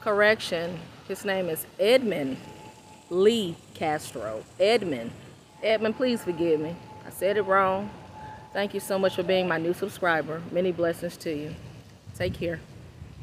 Correction. His name is Edmund Lee Castro. Edmund. Edmund, please forgive me. I said it wrong. Thank you so much for being my new subscriber. Many blessings to you. Take care.